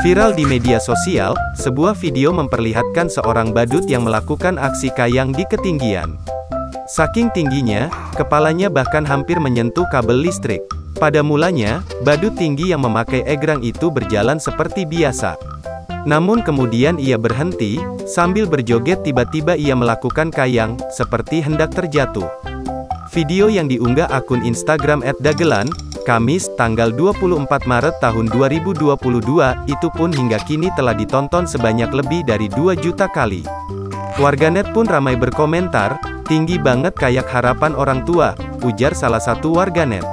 Viral di media sosial, sebuah video memperlihatkan seorang badut yang melakukan aksi kayang di ketinggian. Saking tingginya, kepalanya bahkan hampir menyentuh kabel listrik. Pada mulanya, badut tinggi yang memakai egrang itu berjalan seperti biasa. Namun kemudian ia berhenti, sambil berjoget tiba-tiba ia melakukan kayang, seperti hendak terjatuh. Video yang diunggah akun Instagram @dagelan, Kamis, tanggal 24 Maret tahun 2022, itu pun hingga kini telah ditonton sebanyak lebih dari 2 juta kali. Warganet pun ramai berkomentar, tinggi banget kayak harapan orang tua, ujar salah satu warganet.